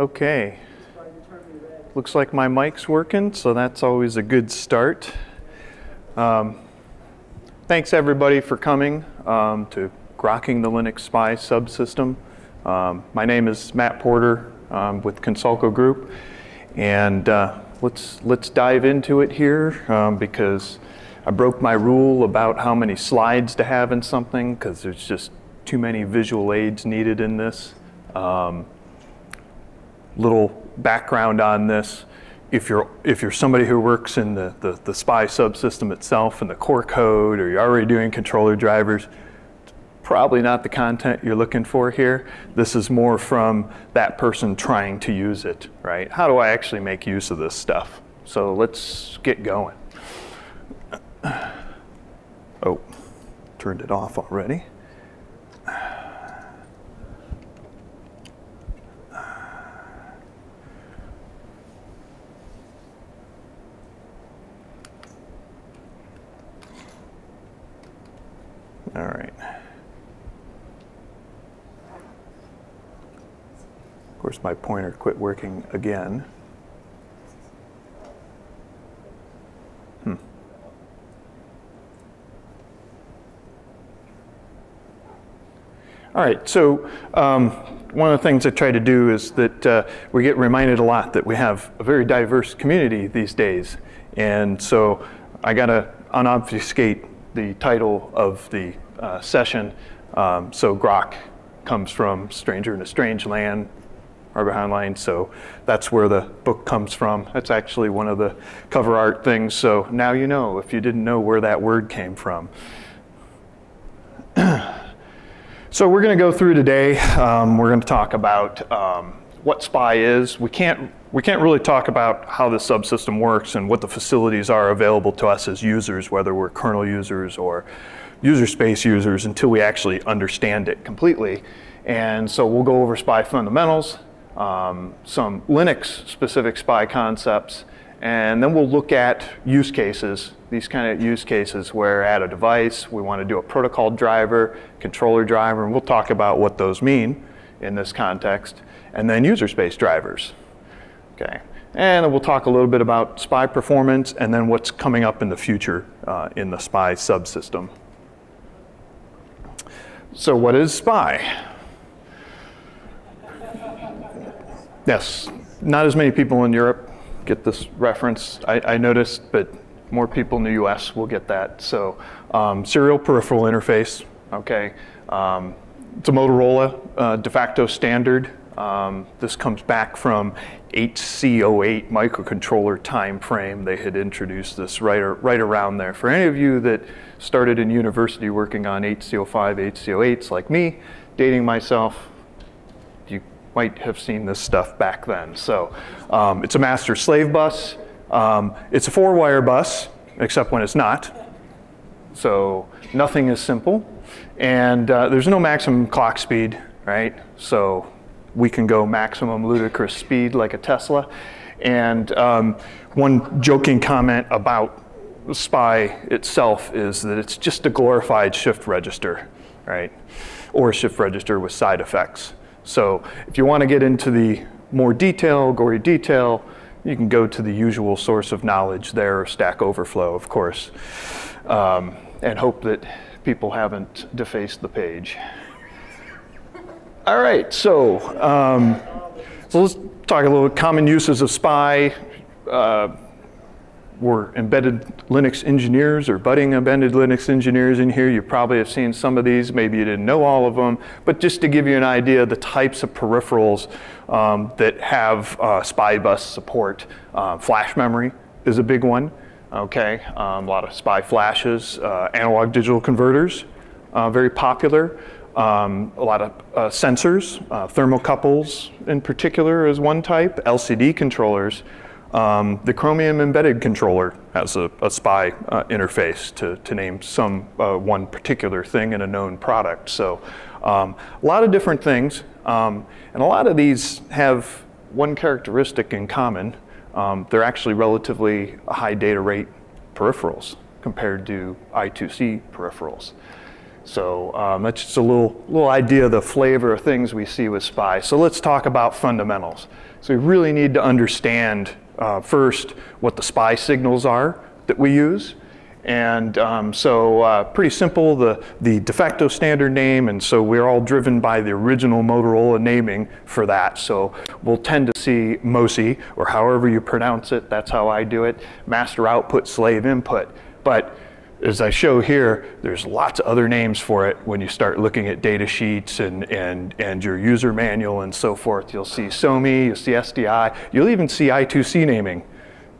Okay. Looks like my mic's working, so that's always a good start. Um, thanks everybody for coming um, to Grokking the Linux SPI subsystem. Um, my name is Matt Porter um, with Konsulko Group, and uh, let's let's dive into it here um, because I broke my rule about how many slides to have in something because there's just too many visual aids needed in this. Little background on this. If you're, if you're somebody who works in the, the, the SPI subsystem itself and the core code, or you're already doing controller drivers, probably not the content you're looking for here. This is more from that person trying to use it, right? How do I actually make use of this stuff? So let's get going. Oh, turned it off already. All right. Of course, my pointer quit working again. Hmm. All right, so um, one of the things I try to do is that uh, we get reminded a lot that we have a very diverse community these days. And so I got to unobfuscate the title of the uh, session. Um, so Grok comes from Stranger in a Strange Land, Arbor Heinlein, so that's where the book comes from. That's actually one of the cover art things, so now you know if you didn't know where that word came from. so we're going to go through today, um, we're going to talk about um, what SPI is. We can't, we can't really talk about how the subsystem works and what the facilities are available to us as users, whether we're kernel users or user space users until we actually understand it completely. And so we'll go over SPI fundamentals, um, some Linux specific SPI concepts, and then we'll look at use cases, these kind of use cases where at a device we want to do a protocol driver, controller driver, and we'll talk about what those mean in this context and then user space drivers. Okay. And we'll talk a little bit about SPI performance and then what's coming up in the future uh, in the SPI subsystem. So what is SPI? Yes, not as many people in Europe get this reference, I, I noticed, but more people in the US will get that. So um, serial peripheral interface, okay. Um, it's a Motorola uh, de facto standard. Um, this comes back from HC08 microcontroller time frame. They had introduced this right, right around there. For any of you that started in university working on HC05, HC08s like me, dating myself, you might have seen this stuff back then. So um, it's a master slave bus. Um, it's a four wire bus, except when it's not. So nothing is simple. And uh, there's no maximum clock speed, right? So we can go maximum ludicrous speed like a Tesla. And um, one joking comment about SPI itself is that it's just a glorified shift register, right? Or shift register with side effects. So if you want to get into the more detail, gory detail, you can go to the usual source of knowledge there, Stack Overflow, of course, um, and hope that people haven't defaced the page. All right, so, um, so let's talk a little common uses of SPI. Uh, we're embedded Linux engineers or budding embedded Linux engineers in here. You probably have seen some of these. Maybe you didn't know all of them. But just to give you an idea of the types of peripherals um, that have uh, SPI bus support, uh, flash memory is a big one. Okay, um, a lot of SPI flashes, uh, analog digital converters, uh, very popular. Um, a lot of uh, sensors, uh, thermocouples in particular is one type, LCD controllers. Um, the Chromium embedded controller has a, a SPI uh, interface to, to name some uh, one particular thing in a known product. So um, a lot of different things, um, and a lot of these have one characteristic in common. Um, they're actually relatively high data rate peripherals compared to I2C peripherals. So um, that's just a little, little idea of the flavor of things we see with SPI. So let's talk about fundamentals. So we really need to understand uh, first what the SPI signals are that we use. And um, so uh, pretty simple, the, the de facto standard name, and so we're all driven by the original Motorola naming for that. So we'll tend to see MOSI, or however you pronounce it, that's how I do it, master output, slave input. But as I show here, there's lots of other names for it when you start looking at data sheets and, and, and your user manual and so forth. You'll see SOMI, you'll see SDI, you'll even see I2C naming,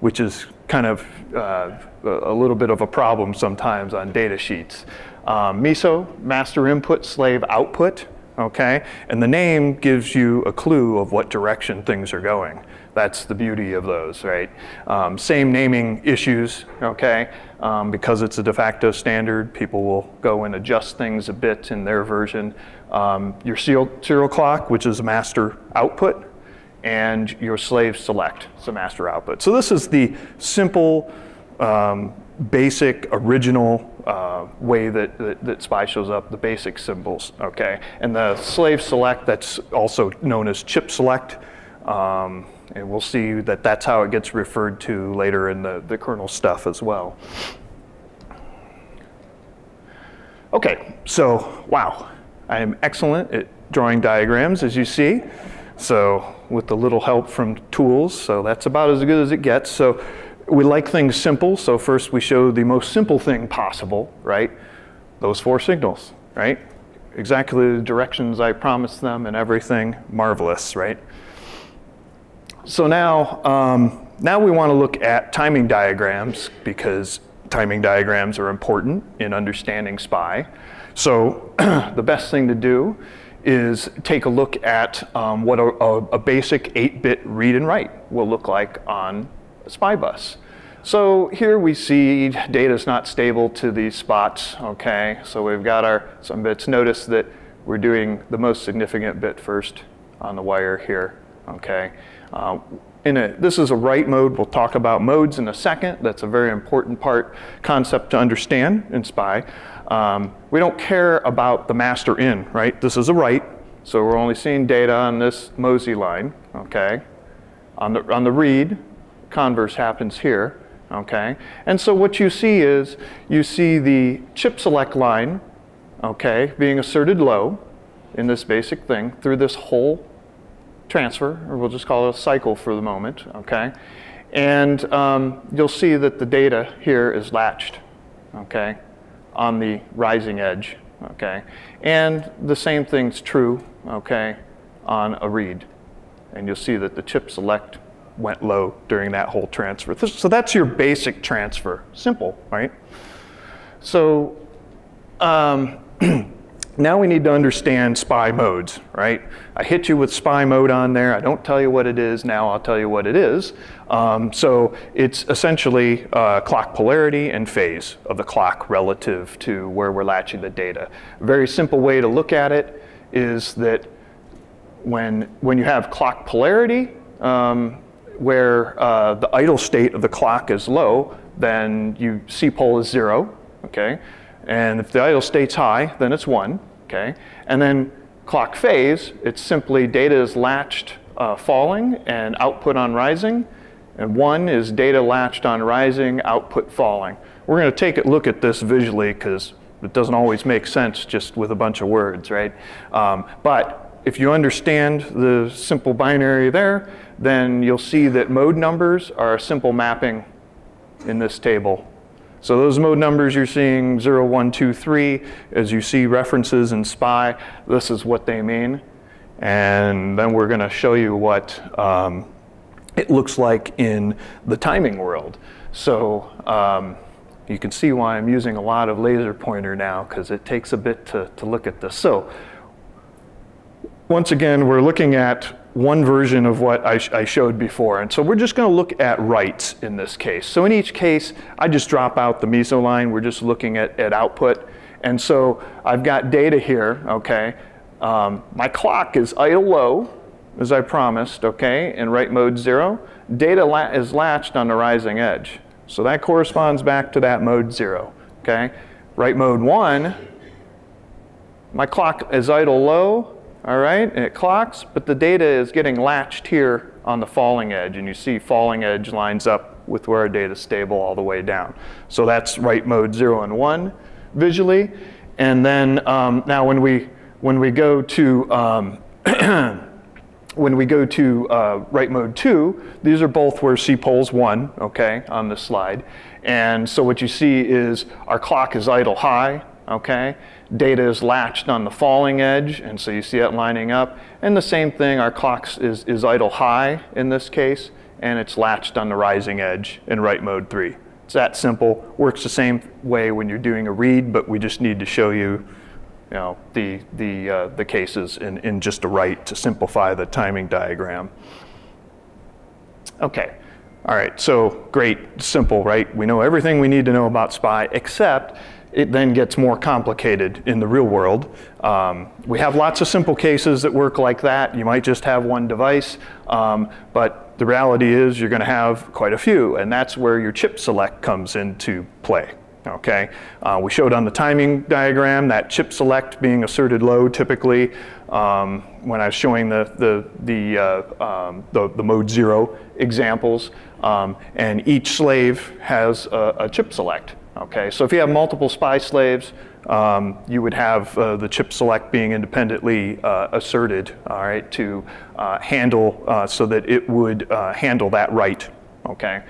which is kind of uh, a little bit of a problem sometimes on data sheets. Um, MISO, master input, slave output, okay? And the name gives you a clue of what direction things are going. That's the beauty of those, right? Um, same naming issues, okay? Um, because it's a de facto standard, people will go and adjust things a bit in their version. Um, your serial, serial clock, which is a master output, and your slave select, so master output. So this is the simple, um, basic, original uh, way that, that, that, SPI shows up, the basic symbols, okay? And the slave select, that's also known as chip select, um, and we'll see that that's how it gets referred to later in the, the kernel stuff as well. Okay, so wow, I am excellent at drawing diagrams, as you see. So with a little help from tools, so that's about as good as it gets. So we like things simple, so first we show the most simple thing possible, right? Those four signals, right? Exactly the directions I promised them and everything, marvelous, right? So now, um, now we want to look at timing diagrams because timing diagrams are important in understanding SPI. So the best thing to do is take a look at um, what a, a, a basic 8-bit read and write will look like on a SPI bus. So here we see data is not stable to these spots, okay? So we've got our some bits. Notice that we're doing the most significant bit first on the wire here, okay? Uh, in a, this is a write mode. We'll talk about modes in a second. That's a very important part, concept to understand in SPI. Um, we don't care about the master in, right? This is a write, so we're only seeing data on this MOSI line, okay? On the, on the read, converse happens here, okay? And so what you see is, you see the chip select line, okay, being asserted low in this basic thing through this whole transfer, or we'll just call it a cycle for the moment, okay? And um, you'll see that the data here is latched, okay? on the rising edge, okay? And the same thing's true, okay, on a read. And you'll see that the chip select went low during that whole transfer. So that's your basic transfer. Simple, right? So um, Now we need to understand SPI modes, right? I hit you with SPI mode on there. I don't tell you what it is. Now I'll tell you what it is. Um, so it's essentially uh, clock polarity and phase of the clock relative to where we're latching the data. A very simple way to look at it is that when, when you have clock polarity, um, where uh, the idle state of the clock is low, then you CPOL is zero, okay? And if the idle state's high, then it's one okay? And then clock phase, it's simply data is latched uh, falling and output on rising. And one is data latched on rising, output falling. We're going to take a look at this visually because it doesn't always make sense just with a bunch of words, right? Um, but if you understand the simple binary there, then you'll see that mode numbers are a simple mapping in this table so those mode numbers you're seeing 0, 1, 2, 3, as you see references in SPI, this is what they mean. And then we're going to show you what um, it looks like in the timing world. So um, you can see why I'm using a lot of laser pointer now because it takes a bit to, to look at this. So once again, we're looking at one version of what I, sh I, showed before. And so we're just going to look at writes in this case. So in each case, I just drop out the MISO line. We're just looking at, at output. And so I've got data here, okay. Um, my clock is idle low, as I promised, okay, in write mode zero. Data la is latched on the rising edge. So that corresponds back to that mode zero, okay. Write mode one my clock is idle low, all right, and it clocks, but the data is getting latched here on the falling edge, and you see falling edge lines up with where our data is stable all the way down. So that's write mode zero and one visually. And then um, now when we, when we go to, um, when we go to uh, write mode two, these are both where CPOL's one, okay, on this slide. And so what you see is our clock is idle high, okay? Data is latched on the falling edge, and so you see it lining up. And the same thing, our clock is, is idle high in this case, and it's latched on the rising edge in write mode 3. It's that simple. Works the same way when you're doing a read, but we just need to show you, you know, the, the, uh, the cases in, in just a write to simplify the timing diagram. Okay. All right, so great, simple, right? We know everything we need to know about SPI, except it then gets more complicated in the real world. Um, we have lots of simple cases that work like that. You might just have one device, um, but the reality is you're going to have quite a few, and that's where your chip select comes into play. Okay, uh, we showed on the timing diagram that chip select being asserted low typically um, when I was showing the the the, uh, um, the, the mode zero examples, um, and each slave has a, a chip select. Okay, so if you have multiple SPI slaves, um, you would have uh, the chip select being independently uh, asserted, all right, to uh, handle uh, so that it would uh, handle that write, okay.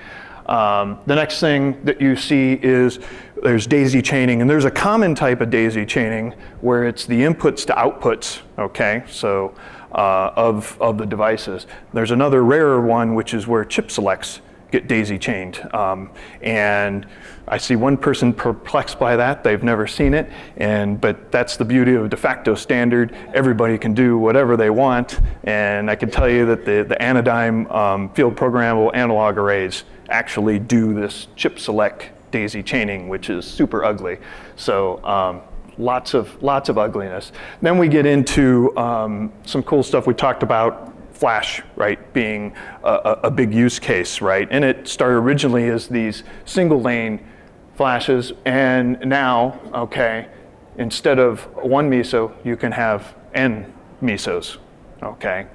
Um, the next thing that you see is there's daisy chaining, and there's a common type of daisy chaining where it's the inputs to outputs, okay, so uh, of, of the devices. There's another rarer one, which is where chip selects get daisy chained. Um, and I see one person perplexed by that. They've never seen it. And, but that's the beauty of de facto standard. Everybody can do whatever they want. And I can tell you that the, the Anadigm um, field programmable analog arrays actually do this chip select daisy chaining, which is super ugly. So um, lots of lots of ugliness. Then we get into um, some cool stuff we talked about flash, right, being a, a, big use case, right? And it started originally as these single lane flashes, and now, okay, instead of one MISO, you can have n MISOs, okay?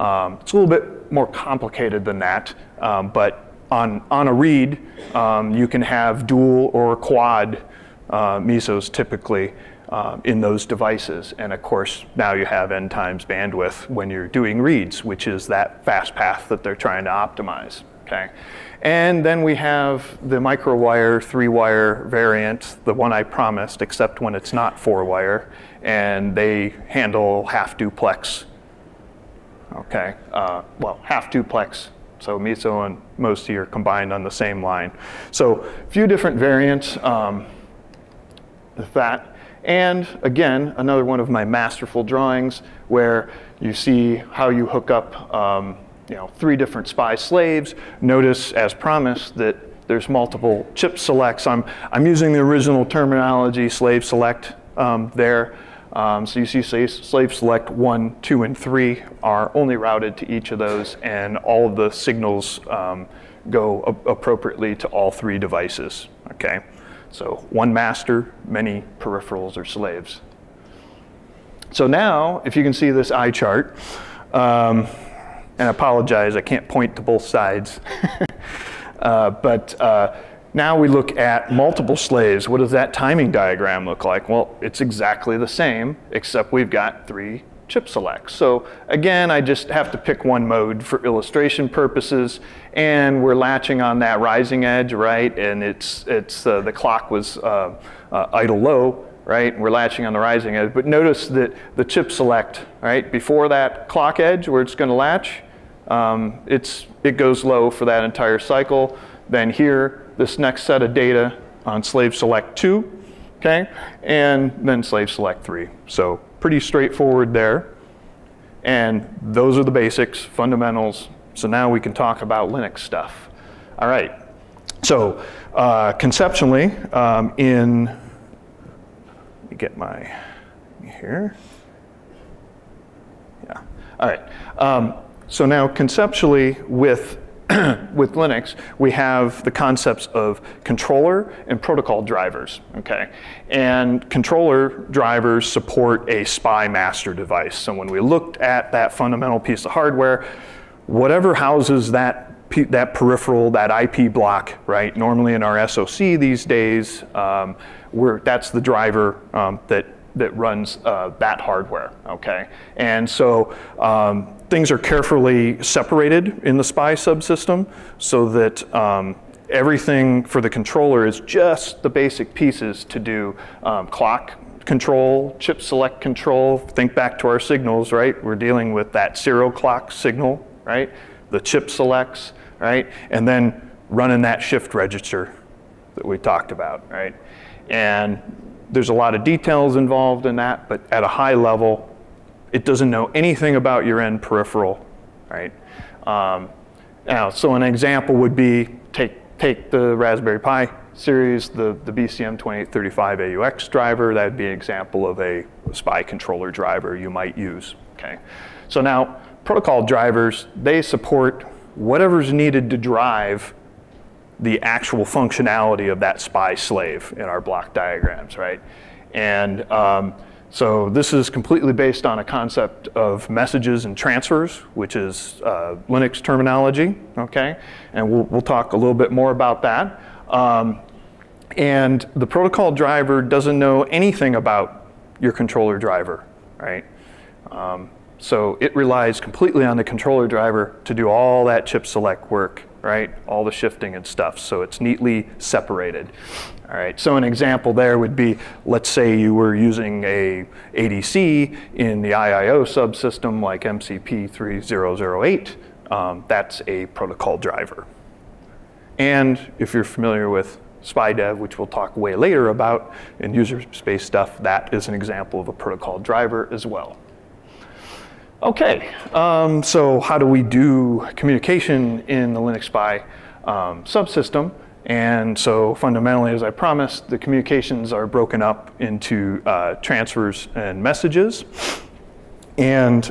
Um, it's a little bit more complicated than that, um, but on, on a read, um, you can have dual or quad uh, MISOs typically um, in those devices. And of course, now you have n times bandwidth when you're doing reads, which is that fast path that they're trying to optimize. Okay. And then we have the microwire three wire variant, the one I promised, except when it's not four wire, and they handle half duplex. Okay, uh, well, half duplex. So MISO and MOSI are combined on the same line. So a few different variants. Um, that and again, another one of my masterful drawings where you see how you hook up um, you know, three different SPI slaves. Notice, as promised, that there's multiple chip selects. I'm, I'm using the original terminology, slave select, um, there. Um, so you see slave select one, two, and three are only routed to each of those, and all of the signals um, go appropriately to all three devices, okay? So one master, many peripherals or slaves. So now, if you can see this eye chart, um, and I apologize, I can't point to both sides. uh, but uh, now we look at multiple slaves. What does that timing diagram look like? Well, it's exactly the same, except we've got three chip select. So again, I just have to pick one mode for illustration purposes, and we're latching on that rising edge, right? And it's, it's uh, the clock was uh, uh, idle low, right? We're latching on the rising edge, but notice that the chip select, right? Before that clock edge where it's gonna latch, um, it's, it goes low for that entire cycle. Then here, this next set of data on slave select two, okay? And then slave select three. So pretty straightforward there. And those are the basics, fundamentals. So now we can talk about Linux stuff. All right. So uh, conceptually, um, in, let me get my, here. Yeah. All right. Um, so now conceptually with with Linux, we have the concepts of controller and protocol drivers, okay? And controller drivers support a SPI master device. So when we looked at that fundamental piece of hardware, whatever houses that that peripheral, that IP block, right? Normally in our SoC these days, um, that's the driver um, that that runs uh, that hardware, okay? And so um, things are carefully separated in the SPI subsystem so that um, everything for the controller is just the basic pieces to do um, clock control, chip select control. Think back to our signals, right? We're dealing with that serial clock signal, right? The chip selects, right? And then running that shift register that we talked about, right? And there's a lot of details involved in that, but at a high level, it doesn't know anything about your end peripheral, right? Um, now, so an example would be take, take the Raspberry Pi series, the, the BCM2835 AUX driver, that'd be an example of a SPI controller driver you might use, okay? So now, protocol drivers, they support whatever's needed to drive the actual functionality of that SPI slave in our block diagrams, right? And um, so this is completely based on a concept of messages and transfers, which is uh, Linux terminology, okay? And we'll, we'll talk a little bit more about that. Um, and the protocol driver doesn't know anything about your controller driver, right? Um, so it relies completely on the controller driver to do all that chip select work, right? All the shifting and stuff. So it's neatly separated. All right, so an example there would be, let's say you were using a ADC in the IIO subsystem like MCP3008, um, that's a protocol driver. And if you're familiar with SPI-Dev, which we'll talk way later about in user space stuff, that is an example of a protocol driver as well. Okay, um, so how do we do communication in the Linux SPI um, subsystem? And so fundamentally, as I promised, the communications are broken up into uh, transfers and messages. And,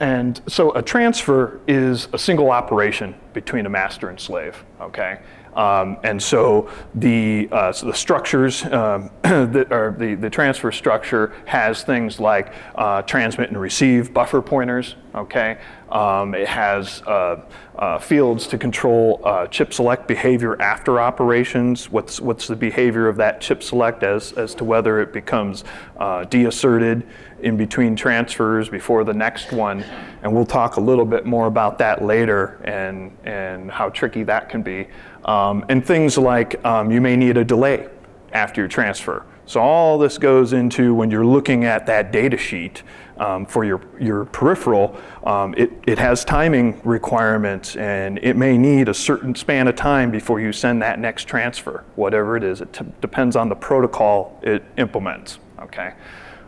and so a transfer is a single operation between a master and slave, okay? Um, and so the, uh, so the structures, um, that are the, the transfer structure has things like uh, transmit and receive buffer pointers, okay? Um, it has uh, uh fields to control uh, chip select behavior after operations. What's, what's the behavior of that chip select as, as to whether it becomes uh, deasserted in between transfers before the next one. And we'll talk a little bit more about that later and, and how tricky that can be. Um, and things like um, you may need a delay after your transfer. So all this goes into when you're looking at that data sheet um, for your, your peripheral, um, it, it has timing requirements and it may need a certain span of time before you send that next transfer, whatever it is. It depends on the protocol it implements, okay?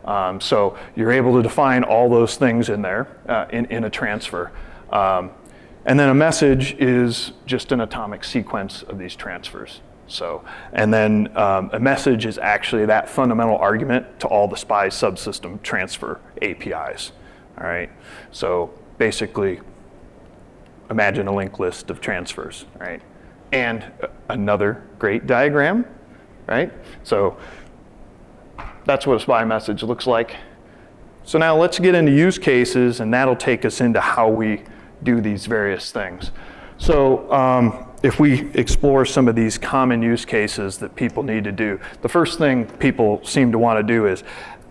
Um, so you're able to define all those things in there uh, in, in a transfer. Um, and then a message is just an atomic sequence of these transfers. So, and then um, a message is actually that fundamental argument to all the SPI subsystem transfer APIs. All right. So basically, imagine a linked list of transfers. Right. And another great diagram. Right. So that's what a SPI message looks like. So now let's get into use cases, and that'll take us into how we do these various things. So um, if we explore some of these common use cases that people need to do, the first thing people seem to want to do is,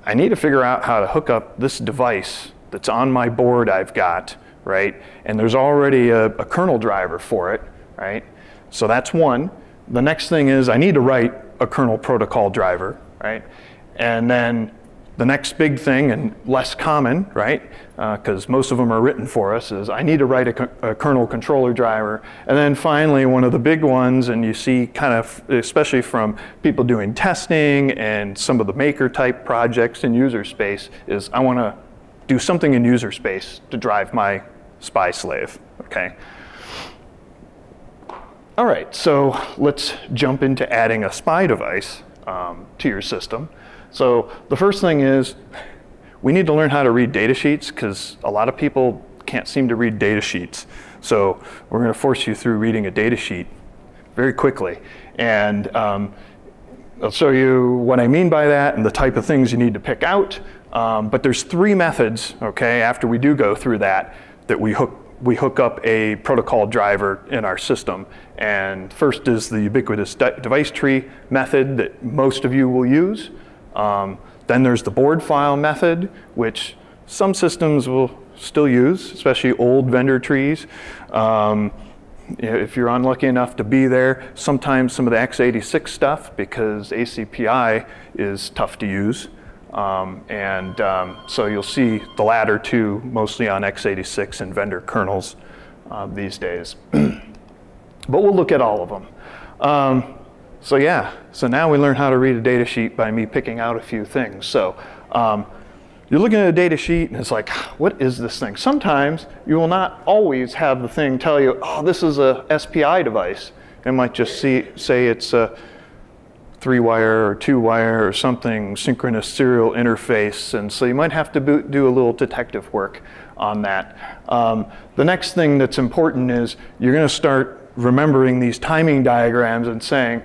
I need to figure out how to hook up this device that's on my board I've got, right? And there's already a, a kernel driver for it, right? So that's one. The next thing is I need to write a kernel protocol driver, right? And then the next big thing, and less common, right, because uh, most of them are written for us, is I need to write a, a, kernel controller driver. And then finally, one of the big ones, and you see kind of, especially from people doing testing and some of the maker type projects in user space, is I want to do something in user space to drive my SPI slave, okay? All right, so let's jump into adding a SPI device um, to your system. So the first thing is we need to learn how to read data sheets because a lot of people can't seem to read data sheets. So we're going to force you through reading a data sheet very quickly. And um, I'll show you what I mean by that and the type of things you need to pick out. Um, but there's three methods, okay, after we do go through that, that we hook, we hook up a protocol driver in our system. And first is the ubiquitous de device tree method that most of you will use. Um, then there's the board file method, which some systems will still use, especially old vendor trees. Um, if you're unlucky enough to be there, sometimes some of the x86 stuff, because ACPI is tough to use. Um, and um, so you'll see the latter two mostly on x86 and vendor kernels uh, these days. but we'll look at all of them. So yeah, so now we learn how to read a data sheet by me picking out a few things. So um, you're looking at a data sheet and it's like, what is this thing? Sometimes you will not always have the thing tell you, oh, this is a SPI device. It might just see, say it's a three wire or two wire or something, synchronous serial interface. And so you might have to do a little detective work on that. Um, the next thing that's important is you're going to start remembering these timing diagrams and saying,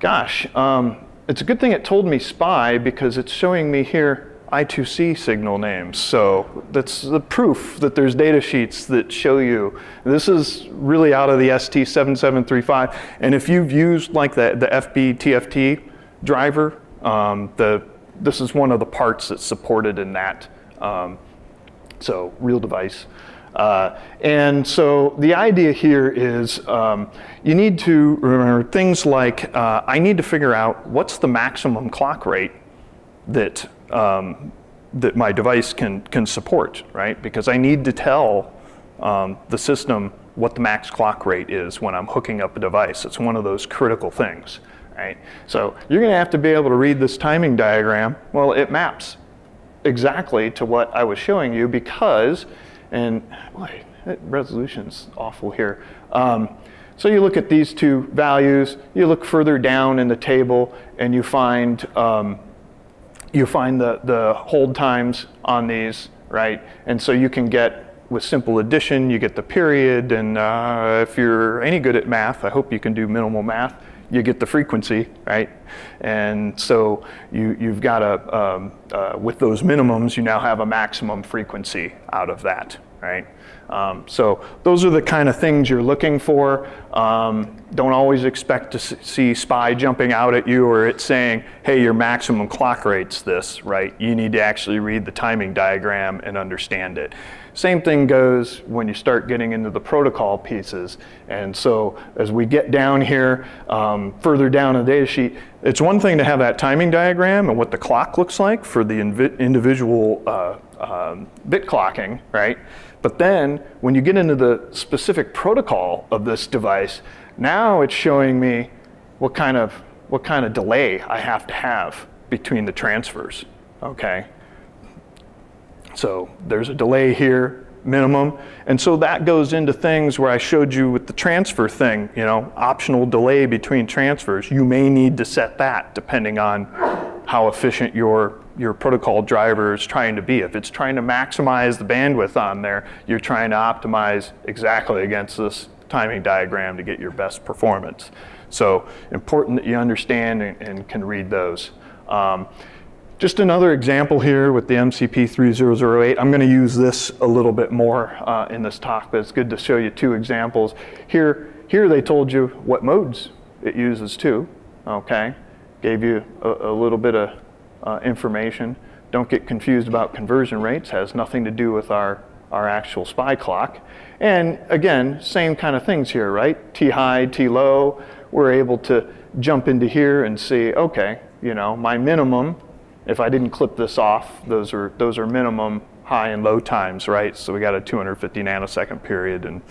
gosh, um, it's a good thing it told me SPI because it's showing me here I2C signal names. So that's the proof that there's data sheets that show you. This is really out of the ST7735. And if you've used like the, the FB TFT driver, um, the, this is one of the parts that's supported in that. Um, so real device. Uh, and so the idea here is um, you need to remember things like uh, I need to figure out what's the maximum clock rate that um, that my device can, can support, right? Because I need to tell um, the system what the max clock rate is when I'm hooking up a device. It's one of those critical things, right? So you're gonna have to be able to read this timing diagram. Well, it maps exactly to what I was showing you because, and boy, that resolution's awful here. Um, so you look at these two values, you look further down in the table, and you find um, you find the, the hold times on these, right? And so you can get, with simple addition, you get the period, and uh, if you're any good at math, I hope you can do minimal math, you get the frequency, right? And so you, you've got a, um, uh, with those minimums, you now have a maximum frequency out of that, right? Um, so those are the kind of things you're looking for. Um, don't always expect to see SPI jumping out at you or it saying, hey, your maximum clock rate's this, right? You need to actually read the timing diagram and understand it. Same thing goes when you start getting into the protocol pieces. And so as we get down here, um, further down in the data sheet, it's one thing to have that timing diagram and what the clock looks like for the individual uh, um, bit clocking, right? But then when you get into the specific protocol of this device, now it's showing me what kind of, what kind of delay I have to have between the transfers, okay? So there's a delay here, minimum. And so that goes into things where I showed you with the transfer thing, you know, optional delay between transfers. You may need to set that depending on how efficient your your protocol driver is trying to be. If it's trying to maximize the bandwidth on there, you're trying to optimize exactly against this timing diagram to get your best performance. So important that you understand and, and can read those. Um, just another example here with the MCP 3008. I'm going to use this a little bit more uh, in this talk, but it's good to show you two examples. Here, here they told you what modes it uses too, okay? Gave you a, a little bit of uh, information. Don't get confused about conversion rates, has nothing to do with our, our actual SPI clock. And again, same kind of things here, right? T high, T low, we're able to jump into here and see, okay, you know, my minimum, if I didn't clip this off, those are, those are minimum high and low times, right? So we got a 250 nanosecond period and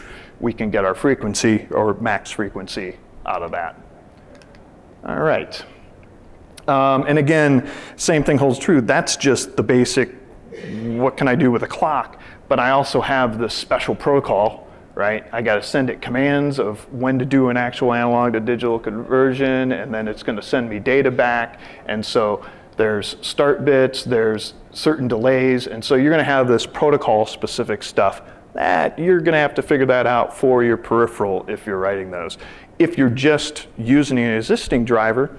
we can get our frequency or max frequency out of that. All right. Um, and again, same thing holds true. That's just the basic, what can I do with a clock? But I also have this special protocol, right? I got to send it commands of when to do an actual analog to digital conversion, and then it's going to send me data back. And so there's start bits, there's certain delays, and so you're going to have this protocol specific stuff. that you're going to have to figure that out for your peripheral if you're writing those. If you're just using an existing driver,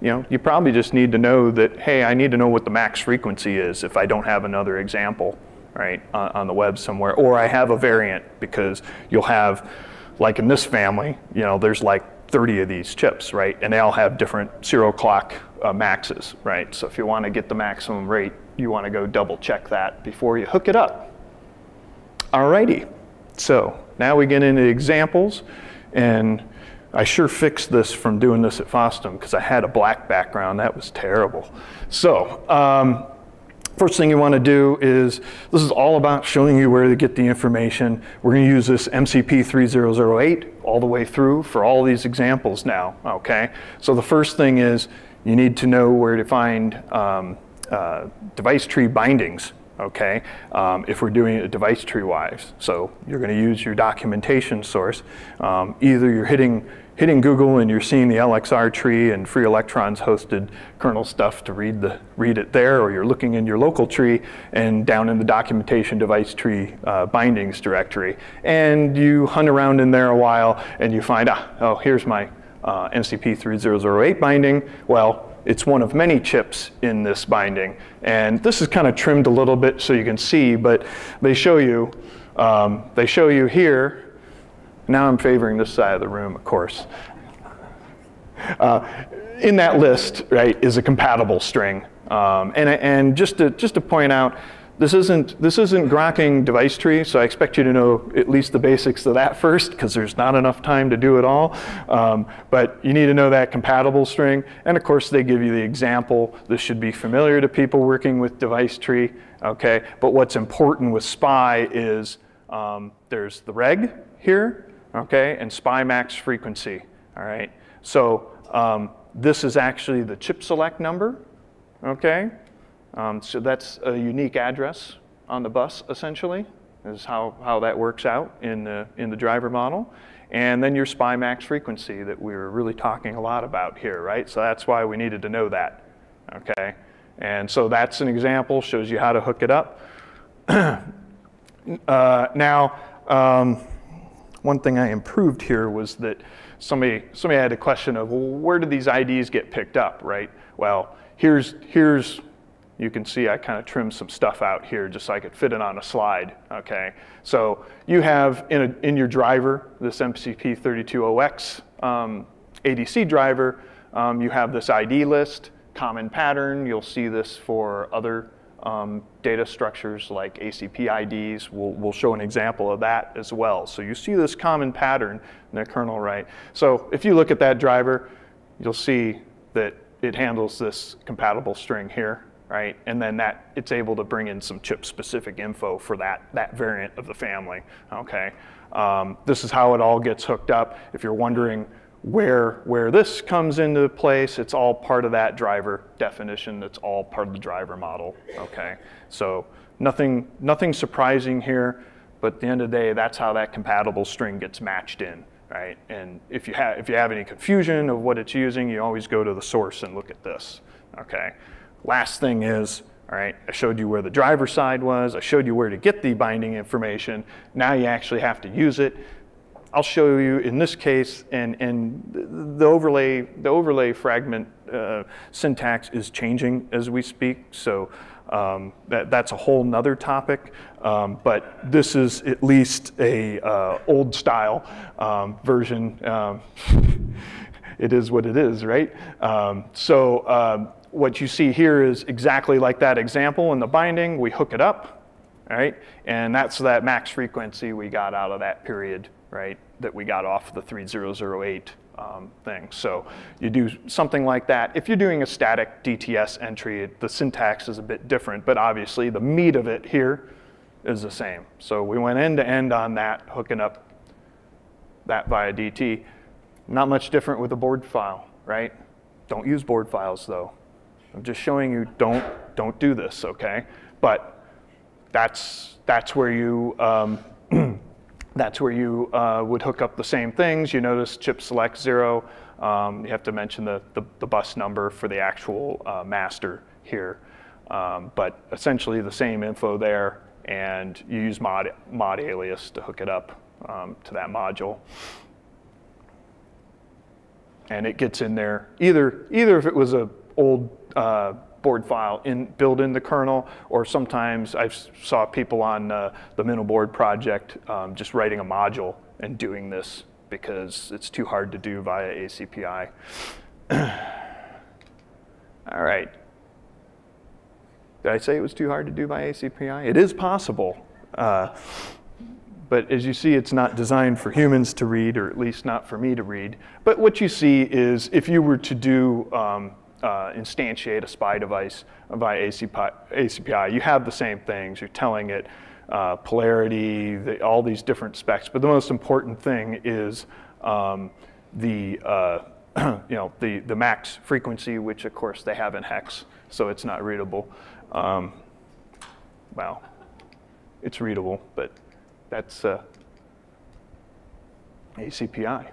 you know, you probably just need to know that, hey, I need to know what the max frequency is if I don't have another example, right, on, on the web somewhere. Or I have a variant because you'll have, like in this family, you know, there's like 30 of these chips, right? And they all have different serial clock uh, maxes, right? So if you want to get the maximum rate, you want to go double check that before you hook it up. Alrighty, so now we get into examples, and I sure fixed this from doing this at FOSDEM because I had a black background. That was terrible. So um, First thing you want to do is, this is all about showing you where to get the information. We're going to use this MCP 3008 all the way through for all these examples now, okay? So the first thing is you need to know where to find um, uh, device tree bindings, okay, um, if we're doing it device tree wise. So you're going to use your documentation source. Um, either you're hitting hitting Google and you're seeing the LXR tree and Free Electrons hosted kernel stuff to read, the, read it there, or you're looking in your local tree and down in the documentation device tree uh, bindings directory. And you hunt around in there a while and you find, ah, oh, here's my uh, MCP 3008 binding. Well, it's one of many chips in this binding. And this is kind of trimmed a little bit so you can see, but they show you, um, they show you here now I'm favoring this side of the room, of course. Uh, in that list, right, is a compatible string. Um, and, and just, to, just to point out, this isn't, this isn't grokking device tree, so I expect you to know at least the basics of that first, because there's not enough time to do it all. Um, but you need to know that compatible string. And of course, they give you the example. This should be familiar to people working with device tree, okay? But what's important with SPI is um, there's the reg here, okay, and SPI max frequency, all right? So um, this is actually the chip select number, okay? Um, so that's a unique address on the bus, essentially, is how, how that works out in the, in the driver model. And then your SPI max frequency that we were really talking a lot about here, right? So that's why we needed to know that, okay? And so that's an example, shows you how to hook it up. uh, now, um, one thing I improved here was that somebody, somebody had a question of, well, where do these IDs get picked up, right? Well, here's, here's you can see I kind of trimmed some stuff out here just so I could fit it on a slide, okay? So you have in, a, in your driver, this MCP320X um, ADC driver, um, you have this ID list, common pattern. You'll see this for other um, data structures like ACP IDs. We'll, we'll show an example of that as well. So you see this common pattern in the kernel, right? So if you look at that driver, you'll see that it handles this compatible string here, right? And then that it's able to bring in some chip-specific info for that, that variant of the family, okay? Um, this is how it all gets hooked up. If you're wondering where, where this comes into place, it's all part of that driver definition. That's all part of the driver model, okay? So nothing, nothing surprising here, but at the end of the day, that's how that compatible string gets matched in, right? And if you, have, if you have any confusion of what it's using, you always go to the source and look at this, okay? Last thing is, all right, I showed you where the driver side was. I showed you where to get the binding information. Now you actually have to use it. I'll show you in this case, and, and the overlay, the overlay fragment uh, syntax is changing as we speak, so um, that, that's a whole nother topic, um, but this is at least a uh, old style um, version. Um, it is what it is, right? Um, so um, what you see here is exactly like that example in the binding. We hook it up, right? And that's that max frequency we got out of that period right, that we got off the 3008 um, thing. So you do something like that. If you're doing a static DTS entry, the syntax is a bit different, but obviously the meat of it here is the same. So we went end to end on that, hooking up that via DT. Not much different with a board file, right? Don't use board files though. I'm just showing you don't, don't do this, okay? But that's, that's where you um, that's where you uh, would hook up the same things. You notice chip select zero. Um, you have to mention the, the, the, bus number for the actual uh, master here. Um, but essentially the same info there and you use mod, mod alias to hook it up um, to that module. And it gets in there, either, either if it was a old uh, board file in, built in the kernel, or sometimes I saw people on uh, the MinnowBoard project um, just writing a module and doing this because it's too hard to do via ACPI. All right. Did I say it was too hard to do by ACPI? It is possible. Uh, but as you see, it's not designed for humans to read, or at least not for me to read. But what you see is if you were to do um, uh, instantiate a SPI device via ACPI, you have the same things. You're telling it uh, polarity, the, all these different specs. But the most important thing is um, the, uh, you know, the, the max frequency, which of course they have in hex, so it's not readable. Um, well, it's readable, but that's uh, ACPI.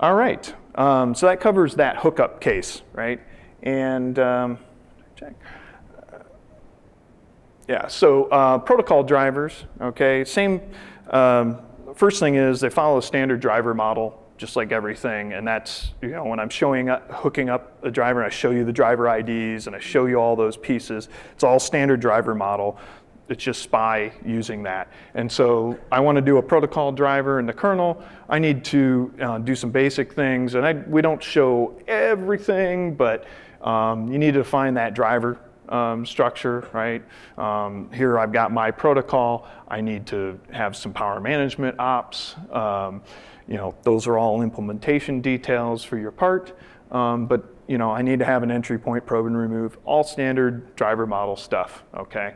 All right, um, so that covers that hookup case, right? And um, check. Yeah, so uh, protocol drivers, okay, same, um, first thing is they follow a standard driver model, just like everything, and that's, you know, when I'm showing up, hooking up a driver, I show you the driver IDs, and I show you all those pieces, it's all standard driver model, it's just SPI using that. And so I want to do a protocol driver in the kernel, I need to uh, do some basic things, and I, we don't show everything, but um, you need to define that driver um, structure, right? Um, here I've got my protocol. I need to have some power management ops. Um, you know, those are all implementation details for your part. Um, but you know, I need to have an entry point probe and remove, all standard driver model stuff, okay?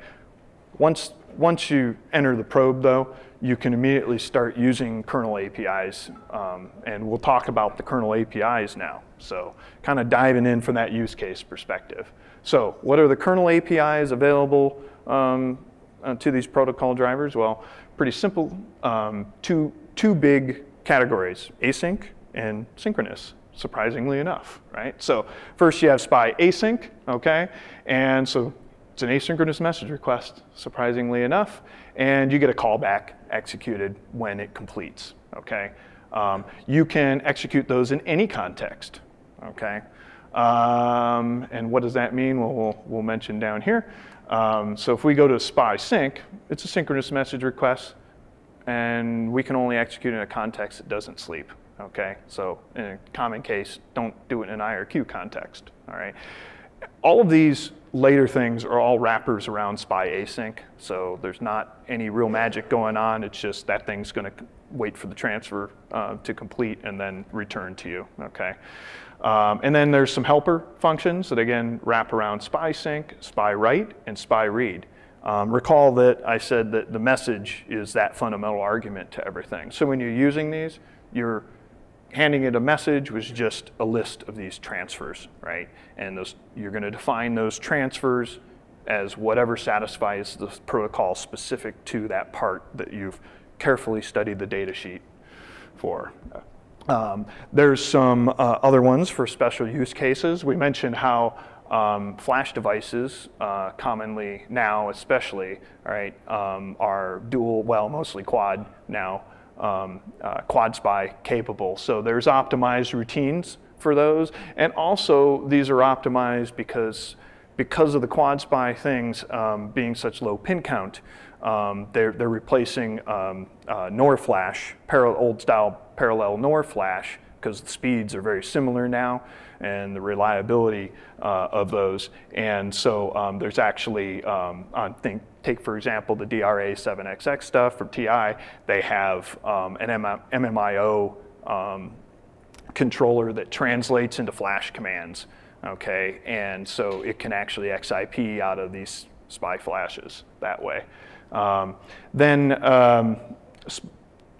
Once, once you enter the probe though, you can immediately start using kernel APIs. Um, and we'll talk about the kernel APIs now. So kind of diving in from that use case perspective. So what are the kernel APIs available um, uh, to these protocol drivers? Well, pretty simple, um, two, two big categories, async and synchronous surprisingly enough, right? So first you have SPI async, okay? And so it's an asynchronous message request, surprisingly enough, and you get a callback executed when it completes, okay? Um, you can execute those in any context, okay? Um, and what does that mean? Well, we'll, we'll mention down here. Um, so if we go to SPI sync, it's a synchronous message request, and we can only execute in a context that doesn't sleep, okay? So in a common case, don't do it in an IRQ context, all right? All of these later things are all wrappers around SPI async, so there's not any real magic going on. It's just that thing's going to wait for the transfer uh, to complete and then return to you, okay? Um, and then there's some helper functions that again wrap around SPI sync, SPI write, and SPI read. Um, recall that I said that the message is that fundamental argument to everything. So when you're using these, you're handing it a message was just a list of these transfers, right? And those, you're going to define those transfers as whatever satisfies the protocol specific to that part that you've carefully studied the data sheet for. Um, there's some uh, other ones for special use cases. We mentioned how um, flash devices, uh, commonly now especially, right, um, are dual, well, mostly quad now, um, uh, quad SPI capable. So there's optimized routines for those. And also these are optimized because, because of the quad SPI things um, being such low pin count, um, they're, they're replacing um, uh, NOR flash, old style parallel NOR flash, because the speeds are very similar now and the reliability uh, of those. And so um, there's actually, um, think, take for example the DRA 7XX stuff from TI, they have um, an MMIO um, controller that translates into flash commands, okay? And so it can actually XIP out of these SPI flashes that way. Um, then um,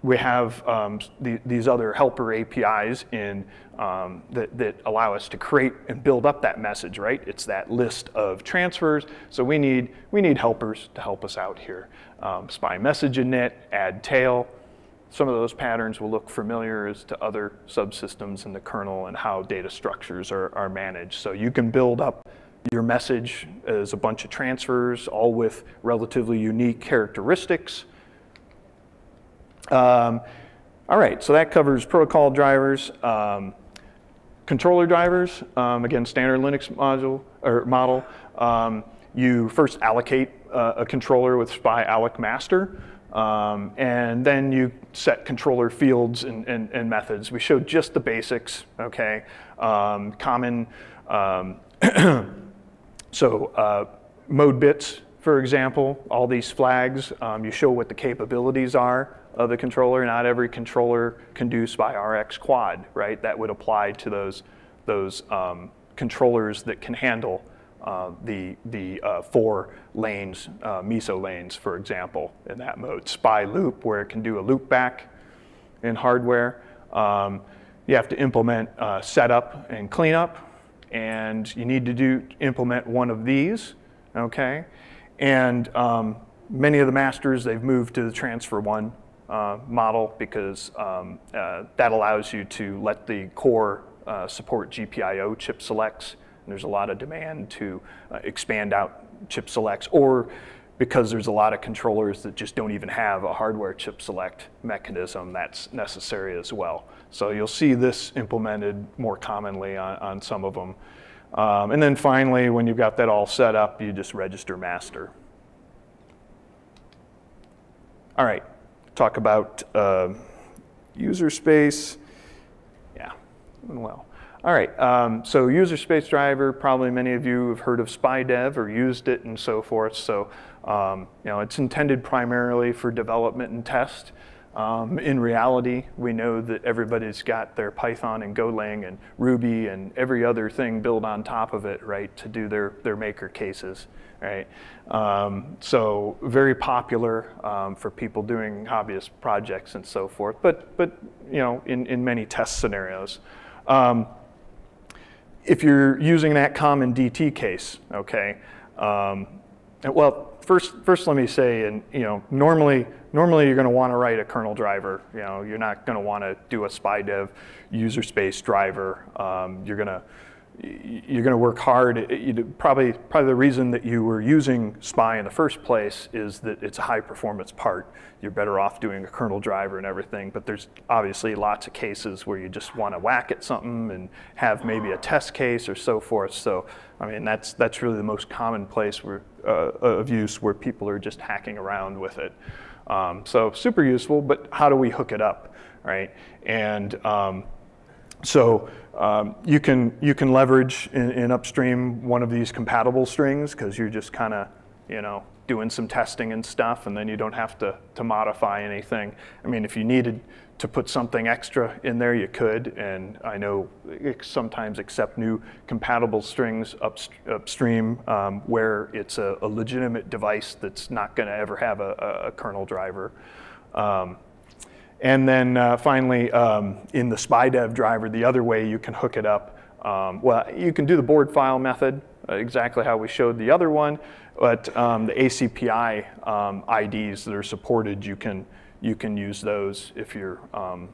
we have um, the, these other helper APIs in, um, that, that allow us to create and build up that message, right? It's that list of transfers. So we need, we need helpers to help us out here. Um, SPI message init, add tail. Some of those patterns will look familiar as to other subsystems in the kernel and how data structures are, are managed. So you can build up your message as a bunch of transfers, all with relatively unique characteristics. Um, all right, so that covers protocol drivers. Um, controller drivers, um, again, standard Linux module or model. Um, you first allocate uh, a controller with SPI alloc master, um, and then you set controller fields and, and, and, methods. We showed just the basics, okay? Um, common, so uh, mode bits, for example, all these flags, um, you show what the capabilities are of the controller. Not every controller can do SPI RX quad, right? That would apply to those, those um, controllers that can handle uh, the, the uh, four lanes, uh, MISO lanes, for example, in that mode. SPI loop, where it can do a loop back in hardware. Um, you have to implement uh, setup and cleanup, and you need to do implement one of these, okay? And um, many of the masters, they've moved to the transfer one uh, model because um, uh, that allows you to let the core uh, support GPIO chip selects. And there's a lot of demand to uh, expand out chip selects or because there's a lot of controllers that just don't even have a hardware chip select mechanism that's necessary as well. So you'll see this implemented more commonly on, on some of them. Um, and then finally, when you've got that all set up, you just register master. All right, talk about uh, user space. Yeah, well. All right, um, so user space driver, probably many of you have heard of SPI-Dev or used it and so forth. So, um, you know, it's intended primarily for development and test. Um, in reality, we know that everybody's got their Python and Golang and Ruby and every other thing built on top of it, right, to do their, their maker cases, right? Um, so very popular um, for people doing hobbyist projects and so forth, but, but you know, in, in many test scenarios. Um, if you're using that common DT case, okay, um, well, first, first let me say, and you know, normally normally you're going to want to write a kernel driver. You know, you're not going to want to do a SPI-Dev user space driver. Um, you're going to you're going to work hard. Probably, probably the reason that you were using SPI in the first place is that it's a high performance part. You're better off doing a kernel driver and everything, but there's obviously lots of cases where you just want to whack at something and have maybe a test case or so forth. So, I mean, that's, that's really the most common place where, uh, of use where people are just hacking around with it. Um, so super useful, but how do we hook it up, right? And um, so um, you can you can leverage in, in, upstream one of these compatible strings because you're just kind of you know doing some testing and stuff, and then you don't have to to modify anything. I mean, if you needed to put something extra in there, you could, and I know sometimes accept new compatible strings up, upstream um, where it's a, a, legitimate device that's not going to ever have a, a, a kernel driver. Um, and then uh, finally, um, in the SPI-Dev driver, the other way you can hook it up, um, well, you can do the board file method, uh, exactly how we showed the other one, but um, the ACPI um, IDs that are supported, you can you can use those if you're um,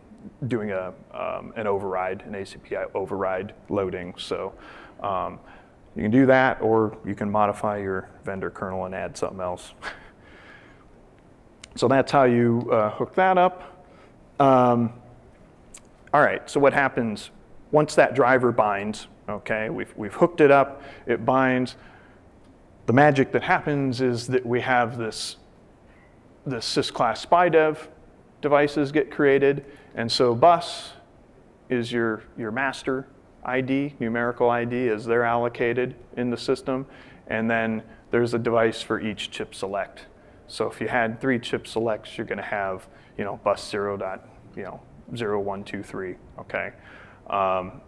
doing a, um, an override, an ACPI override loading. So you can do that, or you can modify your vendor kernel and add something else. so that's how you uh, hook that up. Um, all right, so what happens once that driver binds, okay, we've, we've hooked it up, it binds. The magic that happens is that we have this the sysclass SPI-Dev devices get created. And so bus is your, your master ID, numerical ID as they're allocated in the system. And then there's a device for each chip select. So if you had three chip selects, you're gonna have, you know, bus zero dot, you know, zero, one, two, three, okay? Um,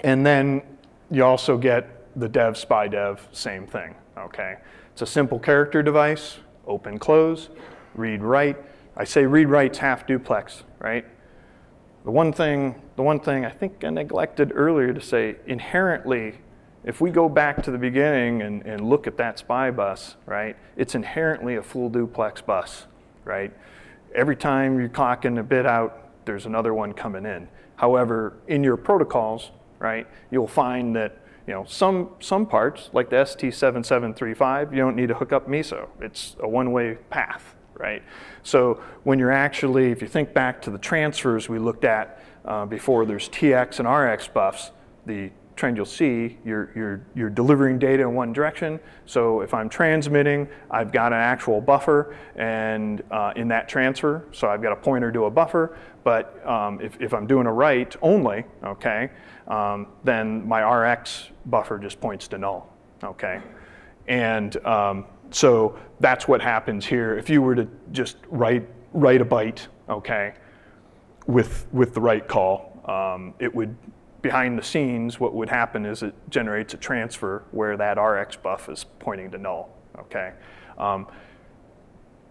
and then you also get the dev, SPI-Dev, same thing, okay? It's a simple character device open, close, read, write. I say read, write's half duplex, right? The one thing, the one thing I think I neglected earlier to say, inherently, if we go back to the beginning and, and look at that SPI bus, right, it's inherently a full duplex bus, right? Every time you're clocking a bit out, there's another one coming in. However, in your protocols, right, you'll find that You know, some, some parts, like the ST7735, you don't need to hook up MISO. It's a one-way path, right? So when you're actually, if you think back to the transfers we looked at uh, before, there's TX and RX buffs, the trend you'll see, you're, you're, you're delivering data in one direction. So if I'm transmitting, I've got an actual buffer and uh, in that transfer, so I've got a pointer to a buffer. But um, if, if I'm doing a write only, okay, um, then my RX buffer just points to null, okay? And um, so that's what happens here. If you were to just write, write a byte, okay, with, with the write call, um, it would behind the scenes, what would happen is it generates a transfer where that RX buff is pointing to null, okay? Um,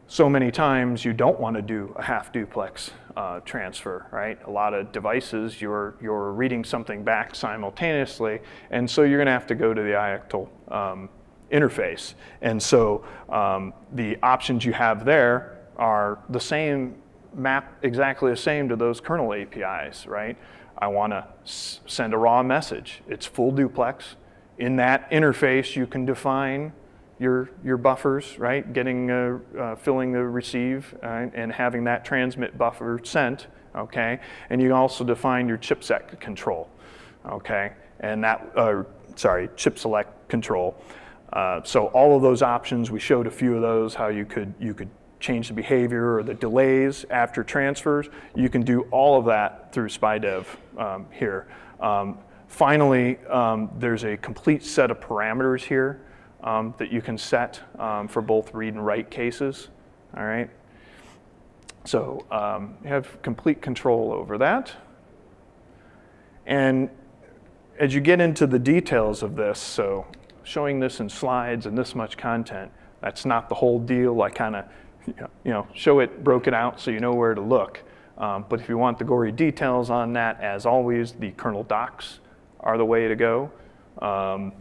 so many times you don't want to do a half duplex uh, transfer, right? A lot of devices, you're, you're reading something back simultaneously, and so you're gonna have to go to the ioctl um, interface. And so um, the options you have there are the same, map exactly the same to those kernel APIs, right? I want to send a raw message. It's full duplex. In that interface, you can define your, your buffers, right? Getting, uh, uh, filling the receive uh, and having that transmit buffer sent, okay? And you also define your chipset control, okay? And that, uh, sorry, chip select control. Uh, so all of those options, we showed a few of those, how you could, you could change the behavior or the delays after transfers. You can do all of that through SPI-Dev um, here. Um, finally, um, there's a complete set of parameters here um, that you can set um, for both read and write cases. All right. So you have complete control over that. And as you get into the details of this, so showing this in slides and this much content, that's not the whole deal. I kind of you know, show it broken out so you know where to look. Um, but if you want the gory details on that, as always, the kernel docs are the way to go. Um,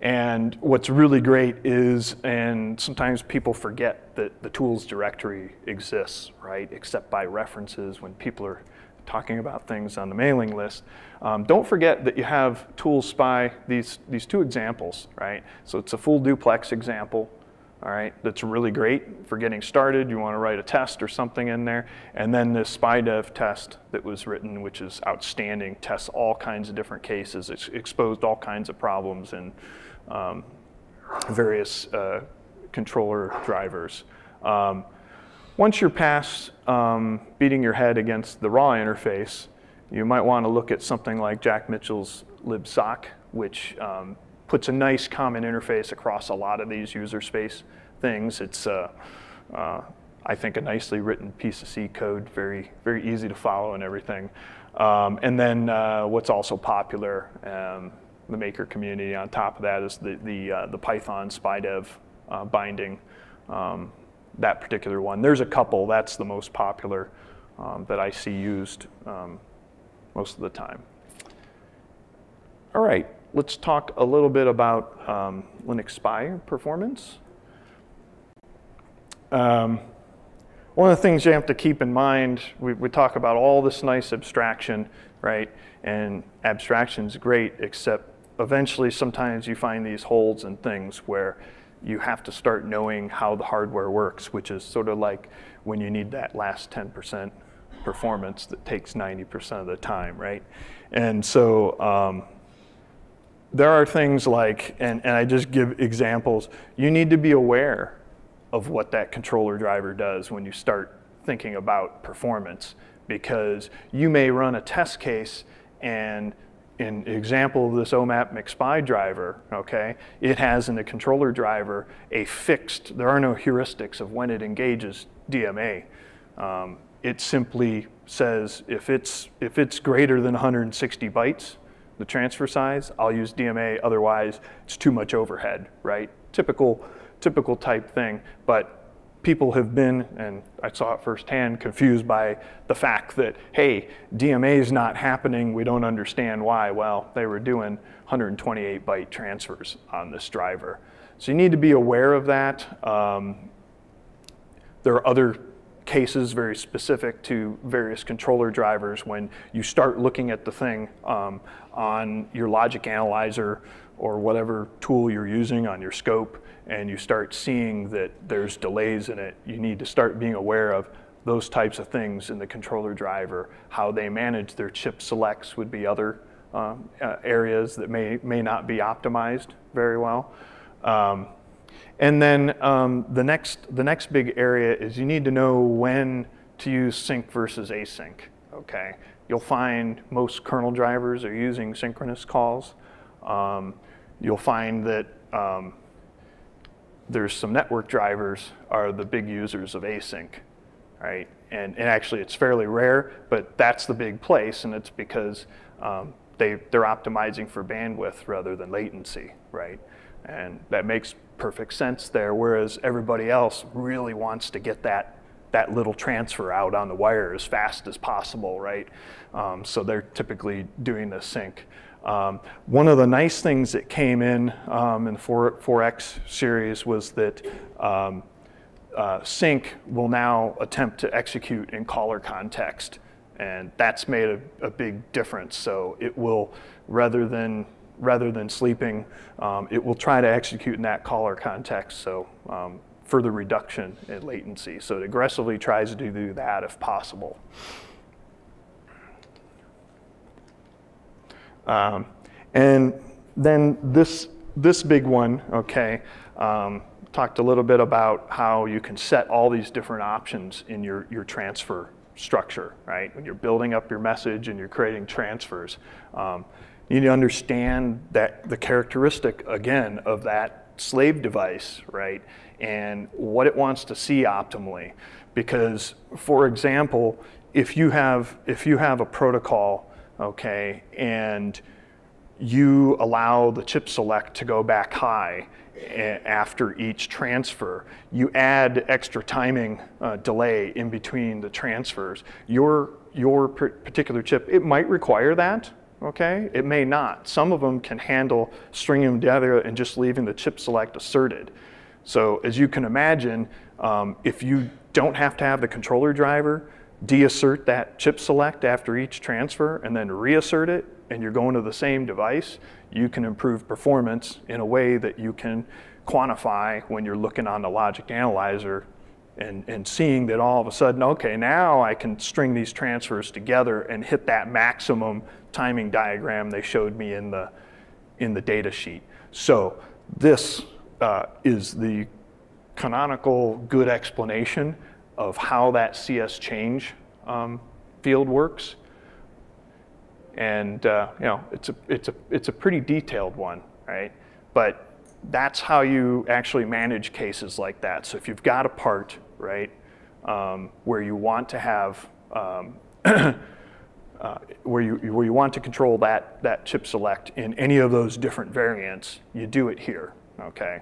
and what's really great is, and sometimes people forget that the tools directory exists, right? Except by references when people are talking about things on the mailing list. Um, don't forget that you have tools SPI, these, these two examples, right? So it's a full duplex example all right, that's really great for getting started. You want to write a test or something in there. And then this SPI-Dev test that was written, which is outstanding, tests all kinds of different cases. It's exposed all kinds of problems in um, various uh, controller drivers. Um, once you're past um, beating your head against the raw interface, you might want to look at something like Jack Mitchell's libsoc, which um, puts a nice common interface across a lot of these user space things. It's, uh, uh, I think, a nicely written piece of C code, very, very easy to follow and everything. Um, and then uh, what's also popular, um, the maker community on top of that is the, the, uh, the Python SPI-Dev uh, binding, um, that particular one. There's a couple, that's the most popular um, that I see used um, most of the time. All right, let's talk a little bit about um, Linux SPI performance. Um, one of the things you have to keep in mind, we, we talk about all this nice abstraction, right? And abstraction's great, except eventually sometimes you find these holes and things where you have to start knowing how the hardware works, which is sort of like when you need that last 10% performance that takes 90% of the time, right? And so um, there are things like, and, and I just give examples, you need to be aware of what that controller driver does when you start thinking about performance because you may run a test case and in example of this OMAP McSPI driver, okay, it has in the controller driver a fixed, there are no heuristics of when it engages DMA. Um, it simply says if it's, if it's greater than 160 bytes, the transfer size, I'll use DMA, otherwise it's too much overhead, right? Typical, typical type thing, but people have been, and I saw it firsthand, confused by the fact that, hey, DMA is not happening, we don't understand why. Well, they were doing 128 byte transfers on this driver. So you need to be aware of that. Um, there are other cases very specific to various controller drivers when you start looking at the thing um, on your logic analyzer or whatever tool you're using on your scope and you start seeing that there's delays in it, you need to start being aware of those types of things in the controller driver. How they manage their chip selects would be other um, uh, areas that may, may not be optimized very well. Um, and then um, the, next, the next big area is you need to know when to use sync versus async, okay? You'll find most kernel drivers are using synchronous calls. Um, you'll find that um, there's some network drivers are the big users of async, right? And, and actually it's fairly rare, but that's the big place and it's because um, they, they're optimizing for bandwidth rather than latency, right? And that makes perfect sense there, whereas everybody else really wants to get that that little transfer out on the wire as fast as possible, right? Um, so they're typically doing the sync. Um, one of the nice things that came in um, in the 4, 4X series was that um, uh, sync will now attempt to execute in caller context. And that's made a, a big difference. So it will, rather than rather than sleeping, um, it will try to execute in that caller context. So um, further reduction in latency. So it aggressively tries to do that if possible. Um, and then this, this big one, okay, um, talked a little bit about how you can set all these different options in your, your transfer structure, right? When you're building up your message and you're creating transfers. Um, you need to understand that the characteristic, again, of that slave device, right? And what it wants to see optimally. Because, for example, if you have, if you have a protocol, okay, and you allow the chip select to go back high after each transfer. You add extra timing uh, delay in between the transfers. Your, your particular chip, it might require that, okay? It may not. Some of them can handle stringing them together and just leaving the chip select asserted. So as you can imagine, um, if you don't have to have the controller driver deassert that chip select after each transfer and then reassert it, and you're going to the same device, you can improve performance in a way that you can quantify when you're looking on the logic analyzer and, and seeing that all of a sudden, okay, now I can string these transfers together and hit that maximum timing diagram they showed me in the, in the data sheet. So this uh, is the canonical good explanation of how that CS change um, field works. And uh, you know, it's a, it's, a, it's a pretty detailed one, right? But that's how you actually manage cases like that. So if you've got a part, right, um, where you want to have, um, uh, where, you, where you want to control that, that chip select in any of those different variants, you do it here, okay?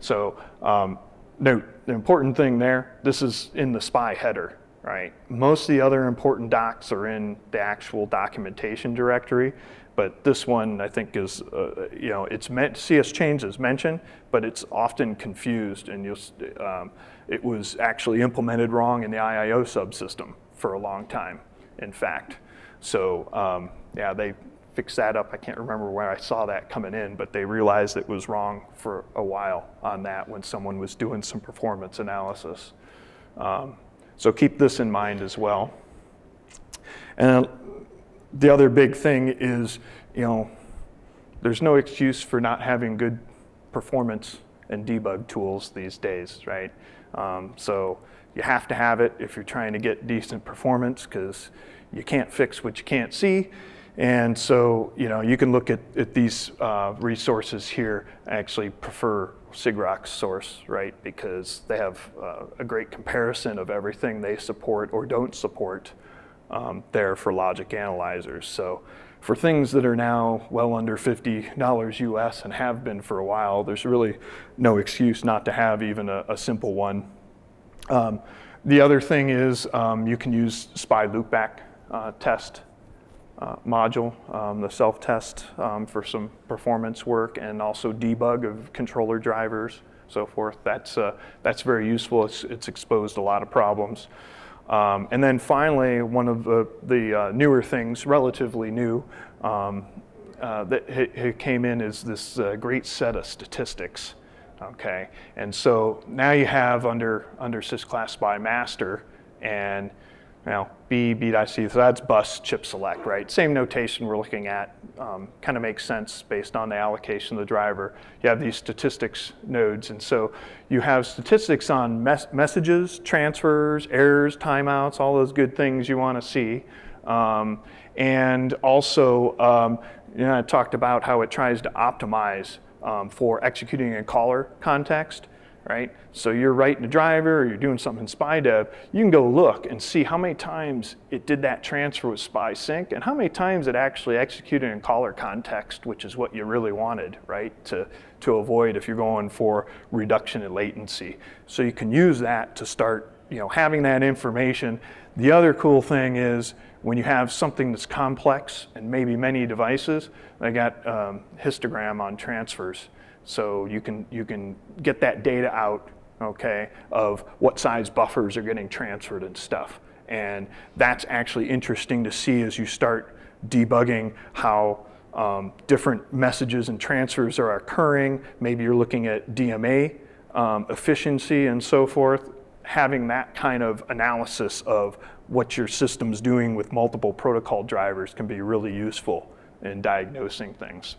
So um, note, the important thing there, this is in the SPI header, right? Most of the other important docs are in the actual documentation directory, but this one I think is, uh, you know, it's meant, CS change is mentioned, but it's often confused and you'll, um, it was actually implemented wrong in the IIO subsystem for a long time, in fact. So um, yeah, they fixed that up. I can't remember where I saw that coming in, but they realized it was wrong for a while on that when someone was doing some performance analysis. Um, so keep this in mind as well. And the other big thing is, you know, there's no excuse for not having good performance and debug tools these days, right? Um, so you have to have it if you're trying to get decent performance because you can't fix what you can't see. And so, you know, you can look at, at these uh, resources here. I actually prefer sigrok's source, right? Because they have uh, a great comparison of everything they support or don't support um, there for logic analyzers. So for things that are now well under $50 US and have been for a while, there's really no excuse not to have even a, a simple one. Um, the other thing is um, you can use SPI loopback uh, test uh, module, um, the self-test um, for some performance work, and also debug of controller drivers. so forth. That's, uh, that's very useful. It's, it's exposed a lot of problems. Um, and then finally, one of the, the uh, newer things, relatively new, um, uh, that came in is this uh, great set of statistics. Okay, and so now you have under under sysclass by master and you know, B, B.C, so that's bus chip select, right? Same notation we're looking at, um, kind of makes sense based on the allocation of the driver. You have these statistics nodes, and so you have statistics on mes messages, transfers, errors, timeouts, all those good things you want to see. Um, and also, um, you know, I talked about how it tries to optimize um, for executing a caller context right? So you're writing a driver or you're doing something in SPI-Dev, you can go look and see how many times it did that transfer with SPI sync and how many times it actually executed in caller context, which is what you really wanted, right? To, to avoid if you're going for reduction in latency. So you can use that to start, you know, having that information. The other cool thing is when you have something that's complex and maybe many devices, I got um, histogram on transfers. So you can, you can get that data out, okay, of what size buffers are getting transferred and stuff. And that's actually interesting to see as you start debugging how um, different messages and transfers are occurring. Maybe you're looking at DMA um, efficiency and so forth. Having that kind of analysis of what your system's doing with multiple protocol drivers can be really useful in diagnosing things.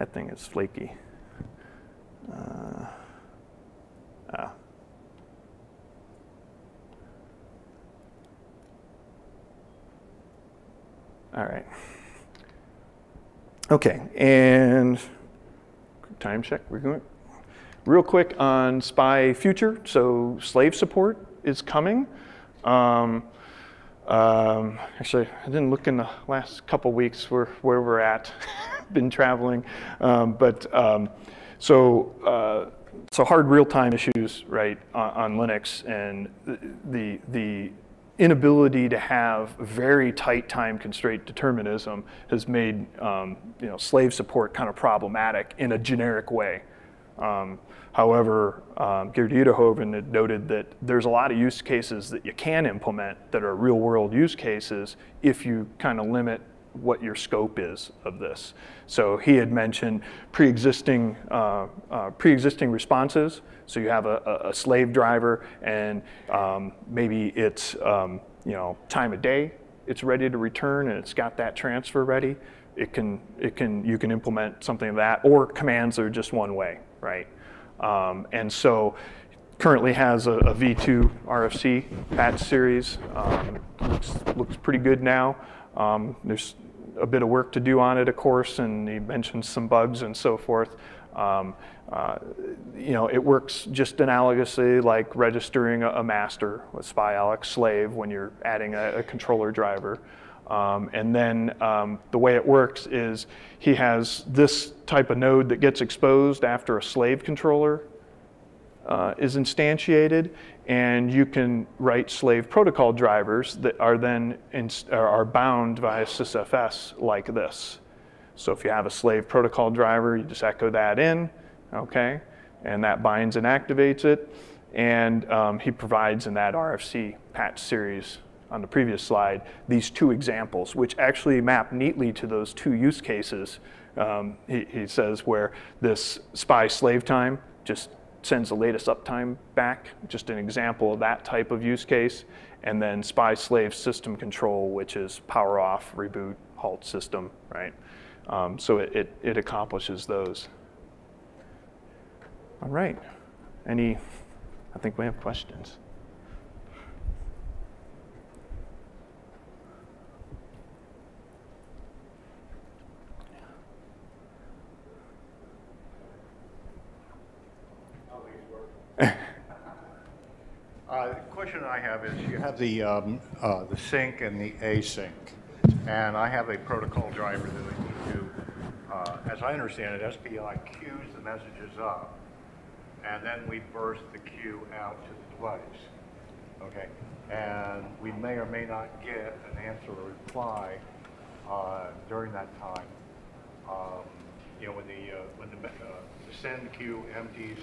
That thing is flaky. Uh, ah. All right. Okay, and time check. We're going real quick on SPI future. So slave support is coming. Um, um, actually, I didn't look in the last couple weeks where, where we're at. been traveling. Um, but um, so, uh, so hard real-time issues, right, on, on, Linux and the, the inability to have very tight time constraint determinism has made um, you know, slave support kind of problematic in a generic way. Um, however, um, Geert Uytterhoeven noted that there's a lot of use cases that you can implement that are real world use cases if you kind of limit what your scope is of this. So he had mentioned pre-existing uh, uh, pre-existing responses. So you have a, a slave driver, and um, maybe it's um, you know time of day it's ready to return, and it's got that transfer ready. It can it can you can implement something of that, or commands are just one way, right? Um, and so currently has a a V2 RFC patch series. Um, looks, looks pretty good now. Um, there's a bit of work to do on it, of course, and he mentioned some bugs and so forth. Um, uh, you know, it works just analogously like registering a, a master with SPI slave when you're adding a, a controller driver. Um, and then um, the way it works is he has this type of node that gets exposed after a slave controller uh, is instantiated, and you can write slave protocol drivers that are then are bound via sysfs like this. So if you have a slave protocol driver, you just echo that in, okay, and that binds and activates it. And um, he provides in that RFC patch series on the previous slide these two examples, which actually map neatly to those two use cases. Um, he, he says where this SPI slave time just sends the latest uptime back, just an example of that type of use case. And then SPI slave system control, which is power off, reboot, halt system, right? Um, so it, it, it accomplishes those. All right. Any, I think we have questions. Uh, the question I have is you have the, um, uh, the sync and the async. And I have a protocol driver that I need to, uh, as I understand it, SPI queues the messages up, and then we burst the queue out to the device. Okay? And we may or may not get an answer or reply uh, during that time. Um, you know, when the, uh, when the, uh, the send queue empties,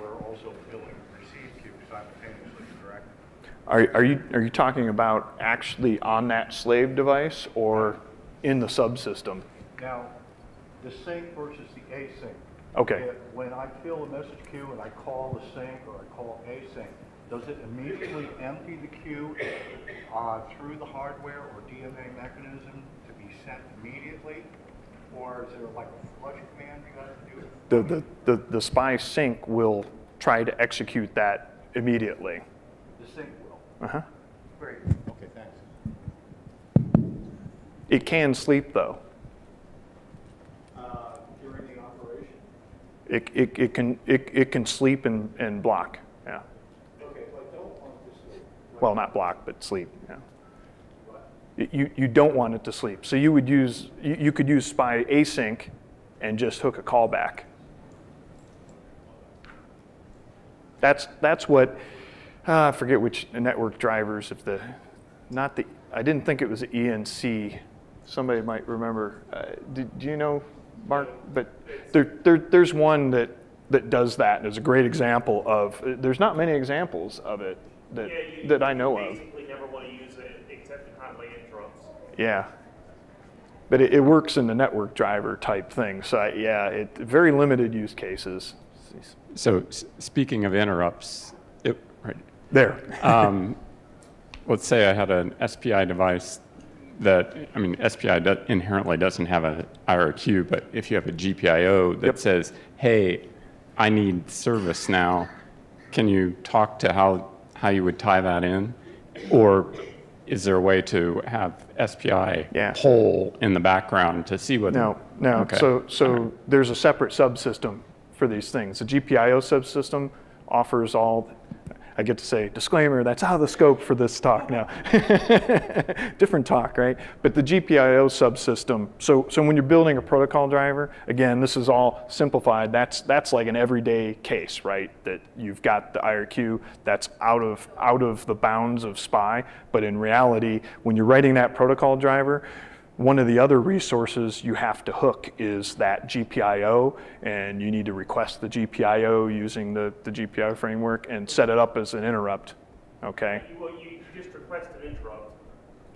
we're also filling the receive queue simultaneously, correct? Are, are you, are you talking about actually on that slave device or in the subsystem? Now, the sync versus the async. Okay. When I fill a message queue and I call the sync or I call async, does it immediately empty the queue uh, through the hardware or DMA mechanism to be sent immediately? Or is there like a flush command you got to do? The, the, the, the SPI sync will try to execute that immediately. The sync will. Uh-huh. Great. Okay, thanks. It can sleep though. Uh, During the operation? It, it, it can, it, it can sleep and, and block, yeah. Okay, so I don't want to sleep. Well, not block, but sleep, yeah. You, you don't want it to sleep. So you would use, you, you could use SPI async and just hook a callback. That's, that's what, uh, I forget which network drivers, if the, not the, I didn't think it was ENC. Somebody might remember. Uh, do, do you know, Mark? But there, there, there's one that, that does that and is a great example of, there's not many examples of it that, that I know of. Basically never want to use it except to handle interrupts. Yeah. But it, it works in the network driver type thing. So I, yeah, it, very limited use cases. So speaking of interrupts, it, right, There. um, let's say I had an SPI device that, I mean, SPI do- inherently doesn't have an IRQ, but if you have a GPIO that Yep. says, hey, I need service now, can you talk to how, how you would tie that in? Or is there a way to have SPI Yeah. poll in the background to see what? No, no. Okay. So, so there's a separate subsystem for these things. The GPIO subsystem offers all, I get to say disclaimer, that's out of the scope for this talk now. Different talk, right? But the GPIO subsystem, so, so when you're building a protocol driver, again, this is all simplified. That's, that's like an everyday case, right? That you've got the IRQ that's out of, out of the bounds of SPI. But in reality, when you're writing that protocol driver, one of the other resources you have to hook is that GPIO, and you need to request the GPIO using the, the GPIO framework and set it up as an interrupt, okay? You, well, you, just request an interrupt.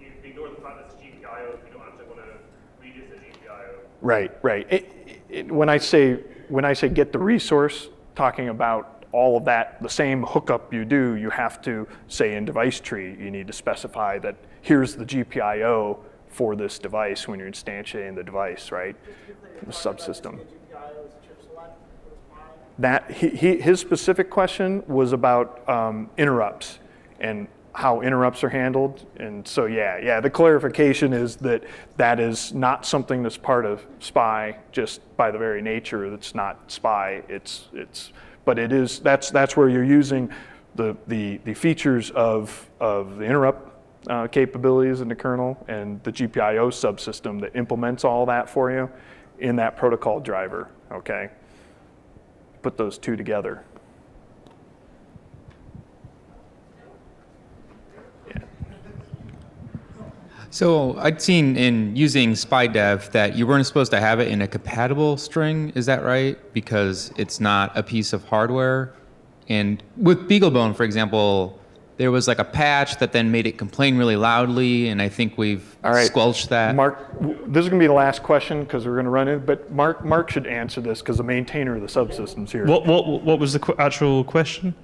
You ignore the fact that it's GPIO if you don't actually want to read it as GPIO. Right, right. It, it, when I say when I say get the resource, talking about all of that, the same hookup you do, you have to say in device tree, you need to specify that here's the GPIO for this device when you're instantiating the device, right? The subsystem. That he, he, his specific question was about um, interrupts and how interrupts are handled. And so, yeah, yeah, the clarification is that that is not something that's part of SPI just by the very nature. That's not SPI. It's it's, but it is. That's that's where you're using the the the features of of the interrupt uh, capabilities in the kernel and the GPIO subsystem that implements all that for you in that protocol driver. Okay put those two together. So I'd seen in using SPI-Dev that you weren't supposed to have it in a compatible string. Is that right? Because it's not a piece of hardware. And with BeagleBone, for example, there was like a patch that then made it complain really loudly, and I think we've All right. squelched that. Mark, this is going to be the last question because we're going to run it, but Mark, Mark should answer this because the maintainer of the subsystems here. What what what was the qu- actual question?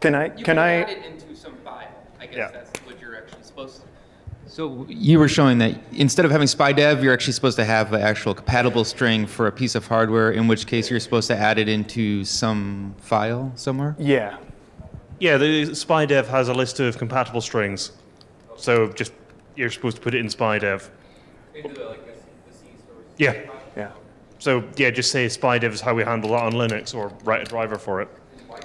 can I, You can I, it into some file. I guess Yeah. that's what you're actually supposed to. So you were showing that instead of having SPI-Dev, you're actually supposed to have an actual compatible string for a piece of hardware, in which case you're supposed to add it into some file somewhere? yeah, Yeah, the SPI-Dev has a list of compatible strings, so just you're supposed to put it in SPI-Dev. Yeah. yeah. So yeah, just say SPI-Dev is how we handle that on Linux, or write a driver for it. Uh,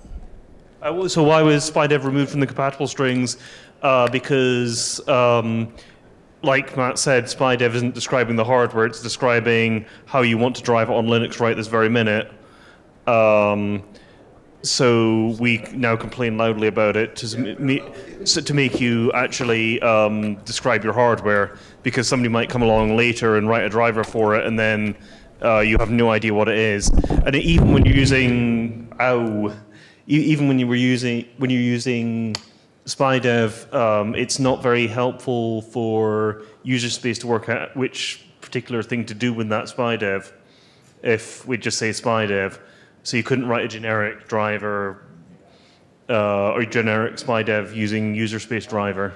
well, so why was SPI-Dev removed from the compatible strings? Uh, because, um, like Matt said, SPI-Dev isn't describing the hardware; it's describing how you want to drive it on Linux right this very minute. Um, so we now complain loudly about it to, me, to make you actually um, describe your hardware because somebody might come along later and write a driver for it and then uh, you have no idea what it is. And even when you're using ow, even when you were using when you're using SPI-Dev, um, it's not very helpful for user space to work out which particular thing to do with that SPI-Dev. If we just say SPI-Dev, so you couldn't write a generic driver uh, or generic SPI-Dev using user space driver.